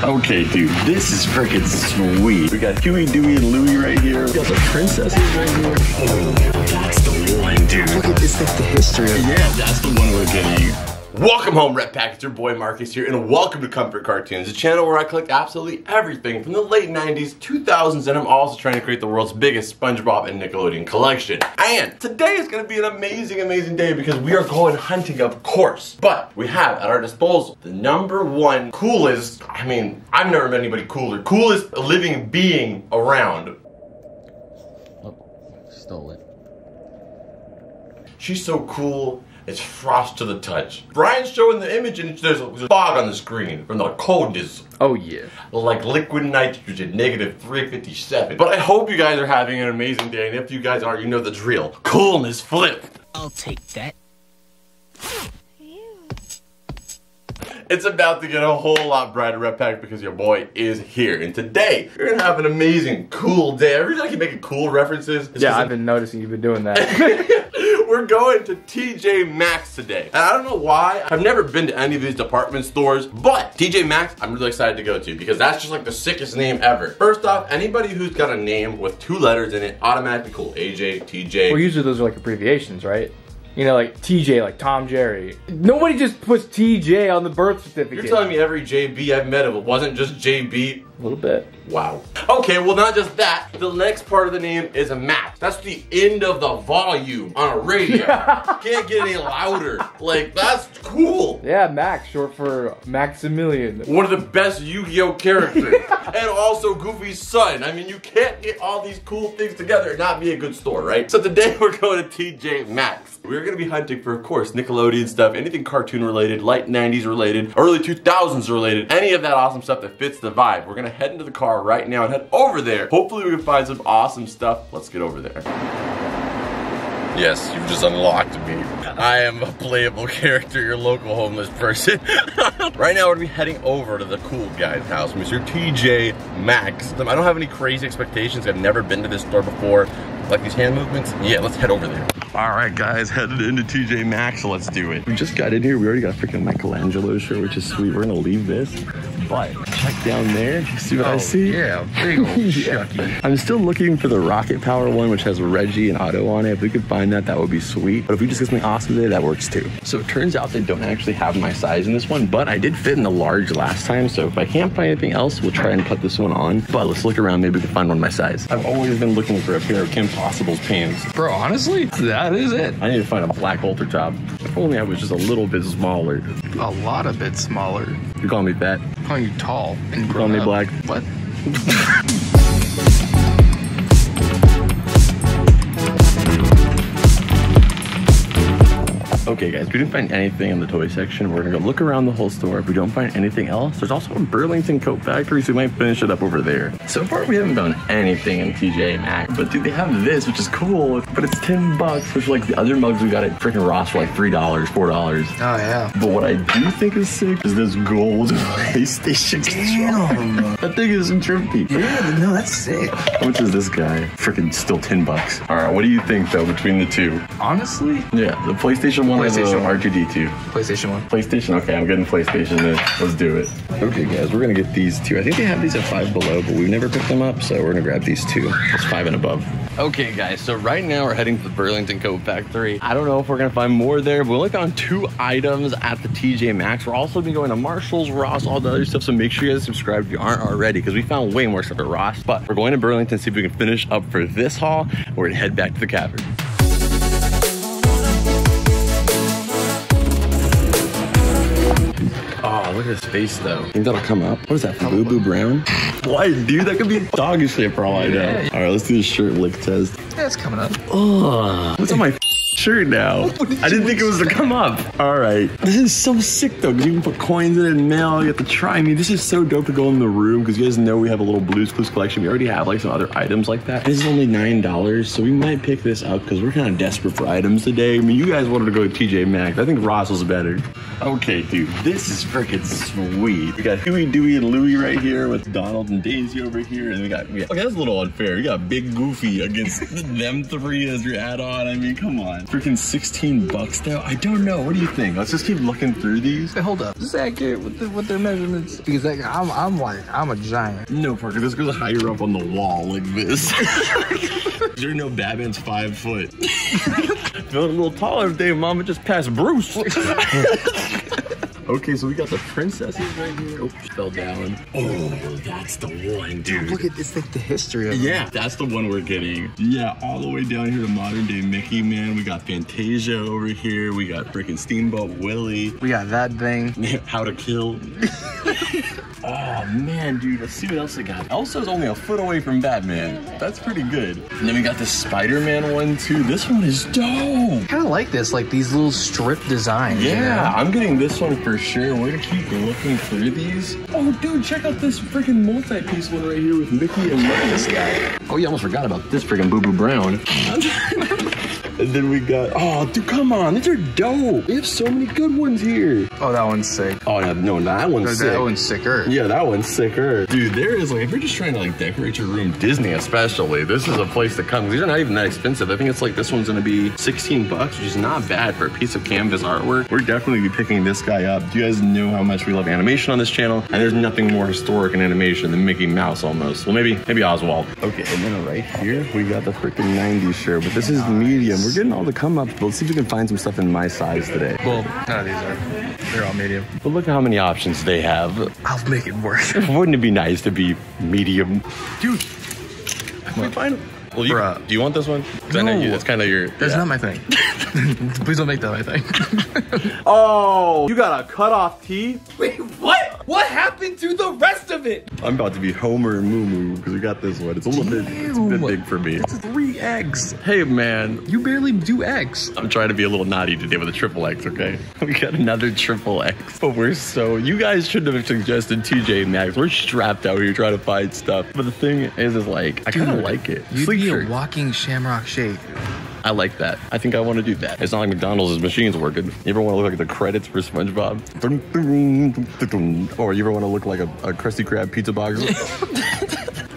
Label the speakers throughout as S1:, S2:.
S1: Okay, dude, this is freaking sweet. We got Huey, Dewey, and Louie right here. We got the princesses right here. Oh, that's the one, dude.
S2: Look at this, that's the history of
S1: Yeah, that's the one we're getting. Welcome home, Ret Pack. It's your boy Marcus here, and welcome to Comfort Cartoons, a channel where I collect absolutely everything from the late 90s, 2000s, and I'm also trying to create the world's biggest SpongeBob and Nickelodeon collection. And today is going to be an amazing, amazing day because we are going hunting, of course. But we have at our disposal the number one coolest, I mean, I've never met anybody cooler, coolest living being around.
S2: Oh, Stole it.
S1: She's so cool. It's frost to the touch. Brian's showing the image and there's there's fog on the screen from the coldness.
S2: Oh yeah.
S1: Like liquid nitrogen, negative 357. But I hope you guys are having an amazing day, and if you guys are, you know the drill. Coolness flip.
S3: I'll take that.
S1: It's about to get a whole lot brighter, Red Pack, because your boy is here. And today, you're gonna have an amazing, cool day. Every time I keep making cool references, it's
S2: Yeah,
S1: 'cause
S2: I've been noticing you've been doing that.
S1: We're going to TJ Maxx today. And I don't know why. I've never been to any of these department stores, but TJ Maxx, I'm really excited to go to because that's just like the sickest name ever. First off, anybody who's got a name with two letters in it, automatically cool. AJ, TJ.
S2: well, usually those are like abbreviations, right? You know, like TJ, like Tom Jerry. Nobody just puts TJ on the birth certificate.
S1: You're telling me every JB I've met of it wasn't just JB?
S2: a little bit.
S1: Wow. Okay, well, not just that. The next part of the name is a max. That's the end of the volume on a radio. Can't get any louder. Like, that's cool.
S2: Yeah, Max, short for Maximilian.
S1: One of the best Yu-Gi-Oh characters. and also Goofy's son. I mean, you can't get all these cool things together and not be a good store, right? So today we're going to TJ Maxx. We're gonna be hunting for, of course, Nickelodeon stuff, anything cartoon related, late 90s related, early 2000s related, any of that awesome stuff that fits the vibe. We're gonna head into the car right now and head over there. Hopefully we can find some awesome stuff. Let's get over there. Yes, you've just unlocked me. I am a playable character, your local homeless person. right now, we're gonna be heading over to the cool guy's house, Mr. TJ Maxx. I don't have any crazy expectations. I've never been to this store before. Like these hand movements? Yeah, let's head over there. All right, guys, headed into TJ Maxx, let's do it. We just got in here. We already got a freaking Michelangelo shirt, which is sweet. We're gonna leave this. But check down there. See what I oh, see?
S2: Yeah, big old
S1: Yeah. I'm still looking for the Rocket Power one, which has Reggie and Otto on it. If we could find that, that would be sweet. But if we just get something awesome today, that works too. So it turns out they don't actually have my size in this one, but I did fit in the large last time. So if I can't find anything else, we'll try and put this one on. But let's look around. Maybe we can find one my size. I've always been looking for a pair of Kim Possible's pants.
S2: Bro, honestly, that is it.
S1: I need to find a black halter top. If only I was just a little bit smaller.
S4: a lot a bit smaller.
S1: You call me fat?
S4: Calling you tall and
S1: Call
S4: grown
S1: me
S4: up.
S1: black.
S4: What?
S1: Okay, guys, we didn't find anything in the toy section. We're gonna go look around the whole store. If we don't find anything else, there's also a Burlington Coat Factory, so we might finish it up over there. So far, we haven't found anything in TJ Maxx, but dude, they have this, which is cool, but it's 10 bucks, which like the other mugs we got at freaking Ross for like $3, $4.
S4: Oh yeah.
S1: But what I do think is sick is this gold PlayStation controller. That thing is trippy.
S4: Yeah, no, that's sick.
S1: How much is this guy? Freaking still 10 bucks. All right, what do you think though between the two?
S4: Honestly,
S1: Yeah, the PlayStation 1 has a
S4: PlayStation one.
S1: R2D2.
S4: PlayStation One.
S1: PlayStation, okay, I'm getting PlayStation then. Let's do it. Okay, guys, we're gonna get these two. I think they have these at five below, but we've never picked them up, so we're gonna grab these two. It's five and above. Okay, guys, so right now we're heading to the Burlington Coat Factory. I don't know if we're gonna find more there, but we only found two items at the TJ Maxx. We're also gonna be going to Marshalls, Ross, all the other stuff, so make sure you guys subscribe if you aren't already, because we found way more stuff at Ross. But we're going to Burlington to see if we can finish up for this haul. We're gonna head back to the cavern. Look at his face though. Think that'll come up? What is that? Boo Boo Brown? Why, dude? That could be a dog shit for all I know.
S4: Yeah.
S1: All right, let's do the shirt lick test.
S4: Yeah, it's coming up.
S1: Oh, what's on my shirt now? I didn't think it was to come up. All right, this is so sick though, because you can put coins in it and mail. You have to try. I mean, this is so dope to go in the room because you guys know we have a little Blues Clues collection. We already have like some other items like that. This is only nine dollars, so we might pick this up because we're kind of desperate for items today. I mean, you guys wanted to go to TJ Maxx. I think Ross was better. Okay, dude, this is freaking sweet. We got Huey, Dewey, and Louie right here with Donald and Daisy over here, and we got, we got okay, that's a little unfair. You got Big Goofy against them three as your add-on. I mean, come on. Freaking 16 bucks though? I don't know. What do you think? Let's just keep looking through these.
S4: Hey, hold up. Is this accurate with, the, with their measurements? Because like, I'm, I'm like, I'm a giant.
S1: No, Parker, this goes higher up on the wall like this. you know Batman's five foot. Feeling a little taller today, Mama just passed Bruce. okay, so we got the princesses right here. Oh, fell down. Oh, that's the one, dude.
S4: Look at this, like the history of
S1: Yeah, that's the one we're getting. Yeah, all the way down here to modern day Mickey, man. We got Fantasia over here. We got freaking Steamboat Willie.
S4: We got that thing.
S1: How to Kill. Oh man, dude, let's see what else I got. Elsa's only a foot away from Batman. That's pretty good. And then we got the Spider-Man one too. This one is dope.
S4: Kind of like this, like these little strip designs. you
S1: Yeah,
S4: know?
S1: I'm getting this one for sure. We're gonna keep looking through these. Oh, dude, check out this freaking multi-piece one right here with Mickey and this guy. Oh, you almost forgot about this freaking Boo Boo Brown. and then we got, oh, dude, come on, these are dope. We have so many good ones here.
S4: Oh, that one's sick.
S1: Oh, yeah, no, that one's
S4: That,
S1: sick.
S4: that one's sicker.
S1: Yeah, that one's sicker. Dude, there is like, if you're just trying to like decorate your room, Disney especially, this is a place to come. These are not even that expensive. I think it's like this one's gonna be 16 bucks, which is not bad for a piece of canvas artwork. We're definitely be picking this guy up. You guys know how much we love animation on this channel, and there's nothing more historic in animation than Mickey Mouse almost. Well, maybe, maybe Oswald. Okay, and then right here, we got the freaking 90s shirt, but this is medium. We're getting all the come ups, but let's see if we can find some stuff in my size today.
S4: Well, none of these are. They're all medium.
S1: But look at how many options they have.
S4: I'll make it work.
S1: Wouldn't it be nice to be medium? Dude, we find. Well, you,
S4: Bruh.
S1: do you want this one? 'Cause I know you,
S4: No.
S1: that's kind of your.
S4: That's
S1: yeah.
S4: not my thing. Please don't make that my thing.
S2: Oh, you got a cut off tee?
S3: Wait, what? What happened to the rest of it?
S1: I'm about to be Homer and Moo Moo because we got this one. It's a little bit, it's a bit big for me.
S4: It's three eggs.
S1: Hey man,
S4: You barely do eggs.
S1: I'm trying to be a little naughty today with a triple X, okay? We got another triple X. But we're so, you guys shouldn't have suggested TJ Maxx. We're strapped out here trying to find stuff. But the thing is, is like, I kind of like it.
S4: You'd
S1: Sleek
S4: be
S1: shirt.
S4: a walking shamrock shake.
S1: I like that. I think I want to do that. It's not like McDonald's machine's working. You ever want to look like the credits for SpongeBob? Or you ever want to look like a, a Krusty Krab pizza box?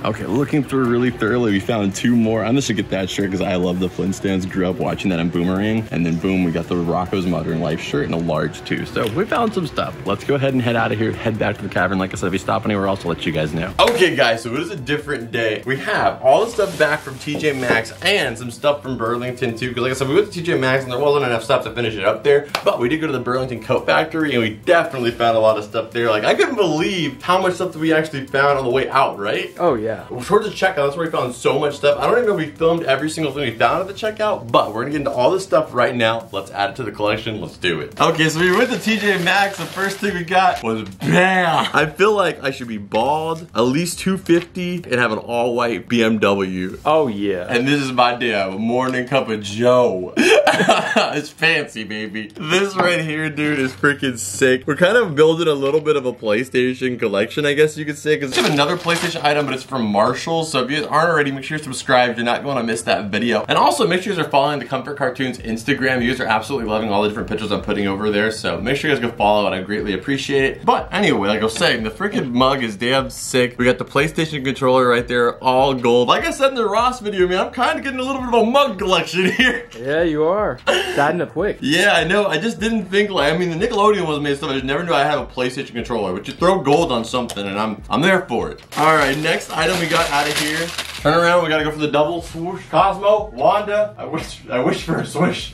S1: okay, looking through really thoroughly, we found two more. I'm just gonna get that shirt because I love the Flintstones. Grew up watching that on Boomerang. And then boom, we got the Rocko's Modern Life shirt and a large too. So we found some stuff. Let's go ahead and head out of here, head back to the cavern. Like I said, if we stop anywhere else, I'll let you guys know. Okay, guys, so it is a different day. We have all the stuff back from TJ Maxx and some stuff from Burlington too. Because like I said, we went to TJ Maxx and there wasn't enough stuff to finish it up there. But we did go to the Burlington Coat Factory and we definitely found a lot of stuff there. Like I couldn't believe how much stuff that we actually found on the way out, right?
S2: Oh yeah.
S1: Towards the checkout, that's where we found so much stuff. I don't even know if we filmed every single thing we found at the checkout, but we're gonna get into all this stuff right now. Let's add it to the collection. Let's do it. Okay, so we went to TJ Maxx. The first thing we got was BAM! I feel like I should be bald, at least 250, and have an all-white BMW.
S2: Oh yeah.
S1: And this is my damn morning cup of Joe. it's fancy, baby. This right here, dude, is freaking sick. We're kind of building a little bit of a PlayStation collection, I guess you could say, because we have another PlayStation item, but it's from Marshall. So if you guys aren't already, make sure you're subscribed. You're not going to miss that video. And also, make sure you're following the Comfort Cartoons Instagram. You guys are absolutely loving all the different pictures I'm putting over there. So make sure you guys go follow it. I greatly appreciate it. But anyway, like I was saying, the freaking mug is damn sick. We got the PlayStation controller right there, all gold. Like I said in the Ross video, man, I'm kind of getting a little bit of a mug collection here.
S2: Yeah, you are. Adding up quick.
S1: Yeah, I know. I just didn't think like I mean the Nickelodeon was made stuff. I just never knew I had a PlayStation controller. But you throw gold on something, and I'm I'm there for it. All right, next item we got out of here. Turn around. We gotta go for the double swoosh. Cosmo, Wanda. I wish I wish for a swish.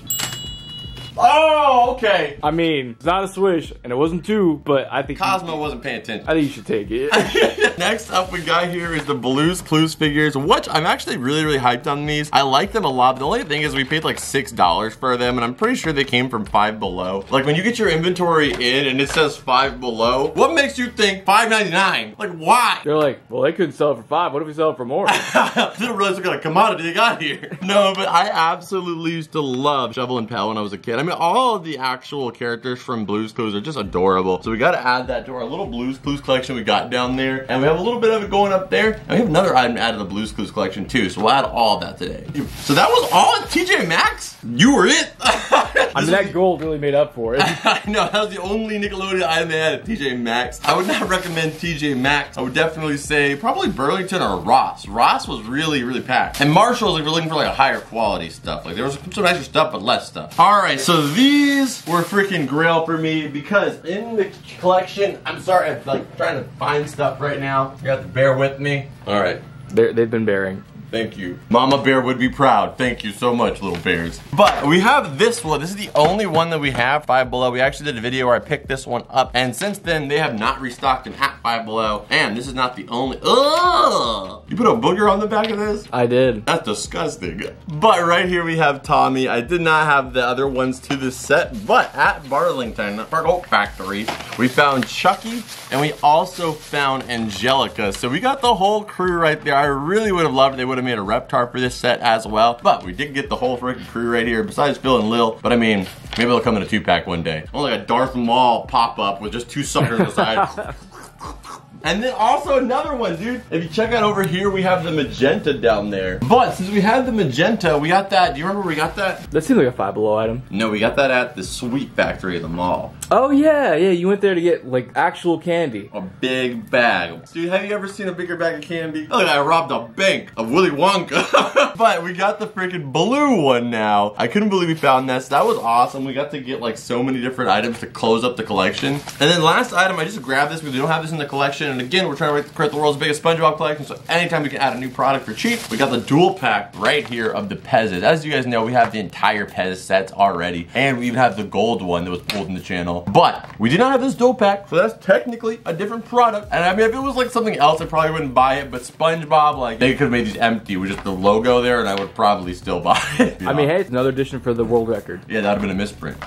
S1: Oh, okay.
S2: I mean, it's not a swish, and it wasn't two, but I think
S1: Cosmo wasn't paying attention.
S2: I think you should take it.
S1: Next up we got here is the Blues Clues figures, which I'm actually really, really hyped on these. I like them a lot. The only thing is we paid like $6 for them, and I'm pretty sure they came from Five Below. Like when you get your inventory in and it says Five Below, what makes you think $5.99? Like why?
S2: They're like, well, they couldn't sell it for five. What if we sell it for more?
S1: Didn't realize what kind of commodity they got here. No, but I absolutely used to love Shovel and Pail when I was a kid. I mean, mean, all of the actual characters from Blue's Clues are just adorable. So we got to add that to our little Blue's Clues collection we got down there. And we have a little bit of it going up there. And we have another item to add to the Blue's Clues collection too. So we'll add all of that today. So that was all TJ Maxx? You were it.
S2: I mean, that gold really made up for it.
S1: I know, that was the only Nickelodeon item they had at TJ Maxx. I would not recommend TJ Maxx. I would definitely say probably Burlington or Ross. Ross was really, really packed. And Marshall's, if you're looking for like a higher quality stuff. Like there was some nicer stuff, but less stuff. All right, so these were freaking grail for me because in the collection, I'm sorry, I'm like trying to find stuff right now. You have to bear with me. All right.
S2: They're, they've been bearing.
S1: Thank you. Mama Bear would be proud. Thank you so much, little bears. But we have this one. This is the only one that we have, Five Below. We actually did a video where I picked this one up. And since then, they have not restocked an at Five Below. And this is not the only... Ugh! You put a booger on the back of this?
S2: I did.
S1: That's disgusting. But right here we have Tommy. I did not have the other ones to this set, but at Burlington, Coat Factory, we found Chucky and we also found Angelica. So we got the whole crew right there. I really would have loved it. They would have made a Reptar for this set as well. But we did get the whole freaking crew right here, besides Phil and Lil. But I mean, maybe they'll come in a two-pack one day. Only like a Darth Maul pop-up with just two suckers on the side. And then also another one, dude. If you check out over here, we have the magenta down there. But since we have the magenta, we got that. Do you remember where we got that?
S2: That seems like a Five Below item.
S1: No, we got that at the Sweet Factory at the mall.
S2: Oh yeah, yeah. You went there to get like actual candy.
S1: A big bag. Dude, have you ever seen a bigger bag of candy? Look, I robbed a bank of Willy Wonka. but we got the freaking blue one now. I couldn't believe we found this. That was awesome. We got to get like so many different items to close up the collection. And then last item, I just grabbed this because we don't have this in the collection. And again, we're trying to create the world's biggest SpongeBob collection. So anytime we can add a new product for cheap, we got the dual pack right here of the Pezzes. As you guys know, we have the entire Pez sets already. And we even have the gold one that was pulled in the channel. But we did not have this dual pack, so that's technically a different product. And I mean, if it was like something else, I probably wouldn't buy it. But SpongeBob, like, they could have made these empty with just the logo there, and I would probably still buy it.
S2: I mean, hey, it's another edition for the world record.
S1: Yeah, that would have been a misprint.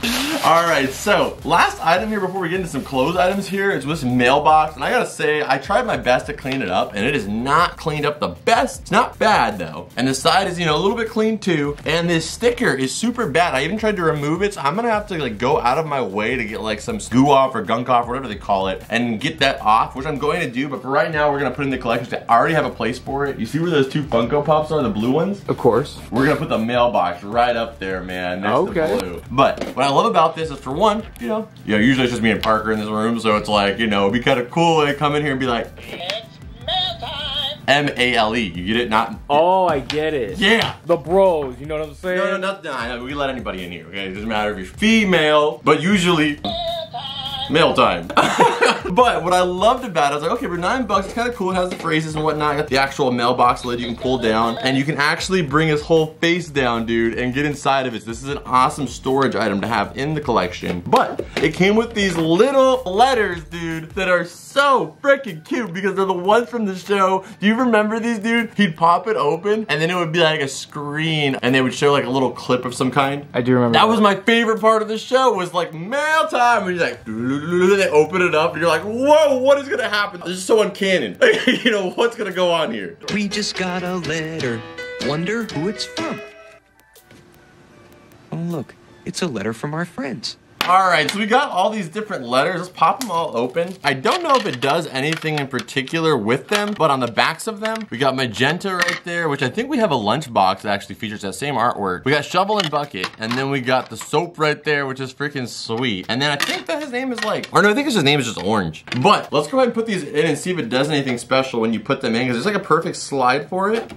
S1: All right, so last item here before we get into some clothes items here is this mailbox. And I gotta say, I tried my best to clean it up, and it is not cleaned up the best. It's not bad though. And the side is, you know, a little bit clean too. And this sticker is super bad. I even tried to remove it, so I'm gonna have to like go out of my way to get like some goo off or gunk off, whatever they call it, and get that off, which I'm going to do. But for right now, we're gonna put in the collection. I already have a place for it. You see where those two Funko Pops are, the blue ones?
S2: Of course.
S1: We're gonna put the mailbox right up there, man, next
S2: Okay.
S1: to blue. But what I love about this is for one, you know, you know, usually it's just me and Parker in this room, so it's like, you know, it'd be kind of cool to come in here and be like, it's mailtime. M-A-L-E. You get it? Not.
S2: Oh, I get it.
S1: Yeah.
S2: The bros, you know what I'm saying?
S1: No, no, not no, We let anybody in here, okay? It doesn't matter if you're female, but usually mail time. but what I loved about it, I was like, okay, for nine bucks, it's kind of cool. It has the phrases and whatnot. The actual mailbox lid you can pull down, and you can actually bring his whole face down, dude, and get inside of it. This is an awesome storage item to have in the collection. But it came with these little letters, dude, that are so freaking cute because they're the ones from the show. Do you remember these, dude? He'd pop it open, and then it would be like a screen, and they would show like a little clip of some kind.
S2: I do remember.
S1: That was my favorite part of the show was like mail time. And you're like, they open it up and you're like, whoa, what is gonna happen? This is so uncanny. you know, what's gonna go on here?
S5: We just got a letter. Wonder who it's from. Oh, look, it's a letter from our friends.
S1: All right, so we got all these different letters. Let's pop them all open. I don't know if it does anything in particular with them, but on the backs of them, we got magenta right there, which I think we have a lunchbox that actually features that same artwork. We got shovel and bucket, and then we got the soap right there, which is freaking sweet. And then I think that his name is like, or no, I think his name is just orange. But let's go ahead and put these in and see if it does anything special when you put them in, because there's like a perfect slide for it.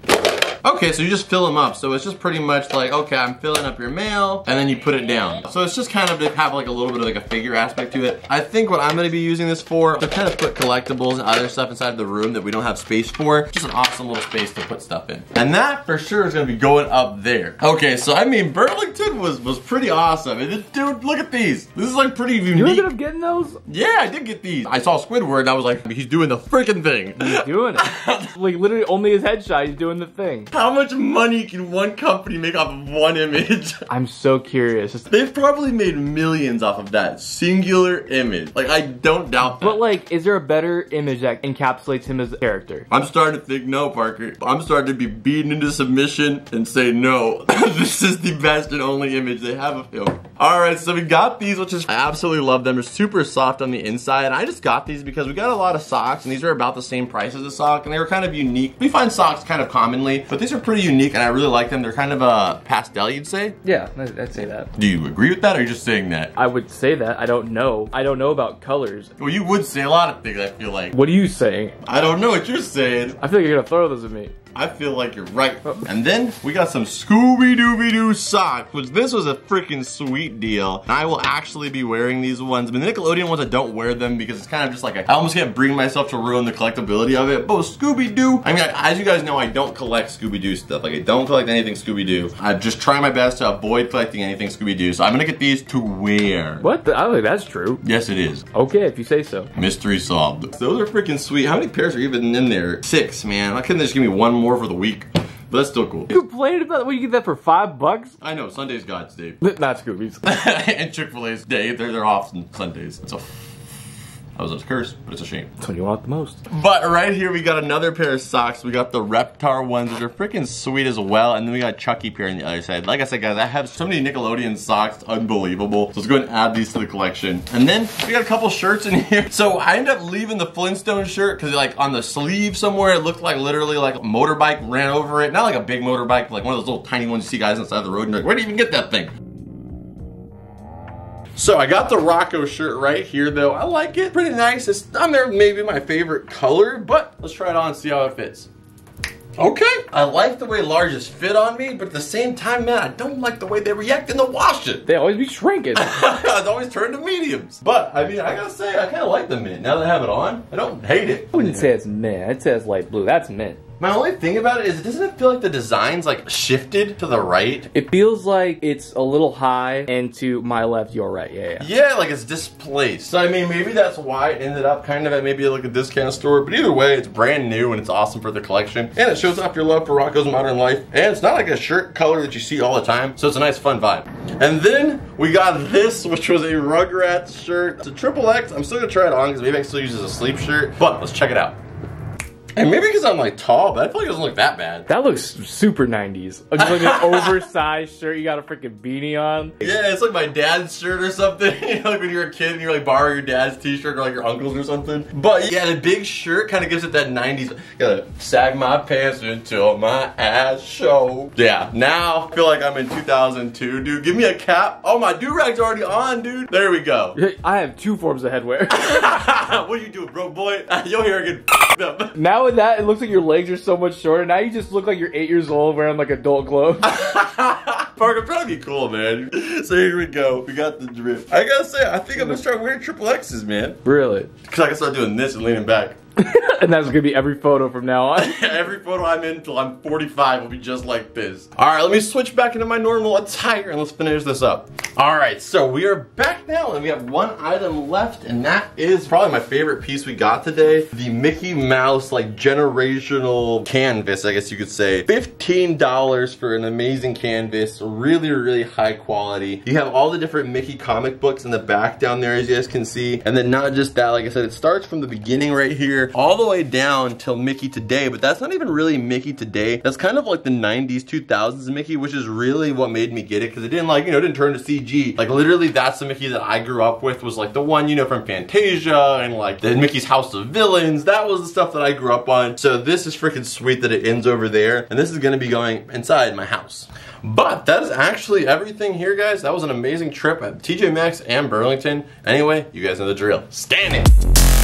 S1: Okay, so you just fill them up. So it's just pretty much like, okay, I'm filling up your mail, and then you put it down. So it's just kind of to have like a little bit of like a figure aspect to it. I think what I'm gonna be using this for, to kind of put collectibles and other stuff inside the room that we don't have space for. Just an awesome little space to put stuff in. And that for sure is gonna be going up there. Okay, so I mean, Burlington was was pretty awesome. And it- dude, look at these. This is like pretty unique.
S2: You ended up getting those?
S1: yeah, I did get these. I saw Squidward and I was like, he's doing the freaking thing.
S2: He's doing it. like literally only his headshot, he's doing the thing.
S1: How much money can one company make off of one image?
S2: I'm so curious.
S1: They've probably made millions off of that singular image. Like, I don't doubt that.
S2: But like, is there a better image that encapsulates him as a character?
S1: I'm starting to think no, Parker. I'm starting to be beaten into submission and say no. this is the best and only image they have of him. All right, so we got these, which is I absolutely love them. They're super soft on the inside. And I just got these because we got a lot of socks, and these are about the same price as a sock, and they were kind of unique. We find socks kind of commonly, but these are pretty unique, and I really like them. They're kind of a pastel, you'd say.
S2: Yeah, I'd I'd say that.
S1: Do you agree with that, or are you just saying that?
S2: I would say that. I don't know. I don't know about colors.
S1: Well, you would say a lot of things. I feel like.
S2: What are you saying?
S1: I don't know what you're saying.
S2: I feel like you're gonna throw those at me.
S1: I feel like you're right. And then we got some Scooby Dooby Doo socks, which this was a freaking sweet deal. And I will actually be wearing these ones. But the Nickelodeon ones, I don't wear them because it's kind of just like, a, I almost can't bring myself to ruin the collectability of it. But Scooby Doo, I mean, I- as you guys know, I don't collect Scooby Doo stuff. Like, I don't collect anything Scooby Doo. I just try my best to avoid collecting anything Scooby Doo. So I'm gonna get these to wear.
S2: What? The, I don't think that's true.
S1: Yes, it is.
S2: Okay, if you say so.
S1: Mystery solved. Those are freaking sweet. How many pairs are even in there? Six, man. Why couldn't they just give me one more for the week? But that's still cool.
S2: You complained about that? What, you get that for five bucks?
S1: I know, Sunday's God's Day.
S2: Not Scooby's.
S1: and Chick-fil-A's day, they're, they're off on Sundays. It's a, that was a curse, but it's a shame.
S2: That's what you want the most.
S1: But right here, we got another pair of socks. We got the Reptar ones, which are freaking sweet as well. And then we got Chucky pair on the other side. Like I said, guys, I have so many Nickelodeon socks. Unbelievable. So let's go ahead and add these to the collection. And then we got a couple shirts in here. So I ended up leaving the Flintstone shirt because like on the sleeve somewhere, it looked like literally like a motorbike ran over it. Not like a big motorbike, but like one of those little tiny ones you see guys on the side of the road and like, where do you even get that thing? So I got the Rocko shirt right here though. I like it, pretty nice. It's not there maybe my favorite color, but let's try it on and see how it fits. Okay. I like the way larges fit on me, but at the same time, man, I don't like the way they react in the washing.
S2: They always be shrinking.
S1: I've always turned to mediums. But, I mean, I gotta say, I kinda like the mint. Now that I have it on, I don't hate it.
S2: I wouldn't say it's mint. I'd say it's light blue. That's mint.
S1: My only thing about it is, doesn't it feel like the design's like shifted to the right?
S2: It feels like it's a little high and to my left, your right. Yeah, yeah.
S1: Yeah, like it's displaced. So I mean, maybe that's why it ended up kind of at maybe like a discount store. But either way, it's brand new and it's awesome for the collection. And it shows off your love for Rocko's Modern Life. And it's not like a shirt color that you see all the time. So it's a nice fun vibe. And then we got this, which was a Rugrats shirt. It's a triple X. I'm still gonna try it on because maybe I can still use it as a sleep shirt. But let's check it out. And maybe because I'm like tall, but I feel like it doesn't look that bad.
S2: That looks super 90s. Just like an oversized shirt, you got a freaking beanie on.
S1: Yeah, it's like my dad's shirt or something. you know, like when you're a kid and you like borrow your dad's t-shirt or like your uncle's or something. But yeah, the big shirt kind of gives it that 90s. Gotta sag my pants until my ass show. Yeah, now I feel like I'm in 2002, dude. Give me a cap. Oh, my do-rag's already on, dude. There we go.
S2: I have two forms of headwear.
S1: what are you doing, bro, boy? Your hair getting up.
S2: now with that, it looks like your legs are so much shorter. Now you just look like you're eight years old wearing like adult clothes.
S1: Park, I'm trying to be cool, man. So here we go. We got the drip. I gotta say, I think I'm gonna start wearing triple X's, man.
S2: really?
S1: Cause I can start doing this and leaning back.
S2: and that's gonna be every photo from now on.
S1: Every photo I'm in till I'm 45 will be just like this. All right, let me switch back into my normal attire and let's finish this up. All right, so we are back now and we have one item left and that is probably my favorite piece we got today. The Mickey Mouse like generational canvas, I guess you could say. $15 for an amazing canvas, really, really high quality. You have all the different Mickey comic books in the back down there as you guys can see. And then not just that, like I said, it starts from the beginning right here all the way down till Mickey today, but that's not even really Mickey today. That's kind of like the 90s, 2000s Mickey, which is really what made me get it because it didn't like, you know, didn't turn to CG. Like literally that's the Mickey that I grew up with was like the one, you know, from Fantasia and like the Mickey's House of Villains. That was the stuff that I grew up on. So this is freaking sweet that it ends over there. And this is gonna be going inside my house. But that is actually everything here, guys. That was an amazing trip at TJ Maxx and Burlington. Anyway, you guys know the drill. Stand it!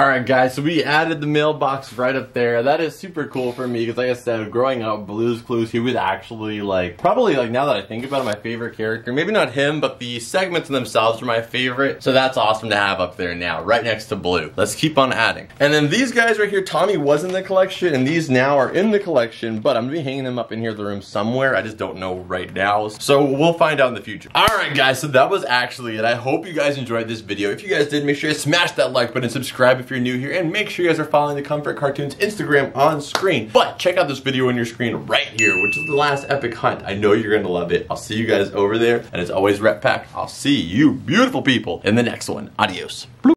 S1: Alright guys, so we added the mailbox right up there. That is super cool for me because like I said, growing up, Blue's Clues, he was actually like, probably like now that I think about it, my favorite character. Maybe not him, but the segments themselves are my favorite. So that's awesome to have up there now, right next to Blue. Let's keep on adding. And then these guys right here, Tommy was in the collection and these now are in the collection, but I'm gonna be hanging them up in here in the room somewhere. I just don't know right now. So we'll find out in the future. Alright guys, so that was actually it. I hope you guys enjoyed this video. If you guys did, make sure you smash that like button, and subscribe if you're new here, and make sure you guys are following the Comfort Cartoons Instagram on screen. But check out this video on your screen right here, which is the last epic hunt. I know you're gonna love it. I'll see you guys over there, and it's always Rep Pack. I'll see you beautiful people in the next one. Adios.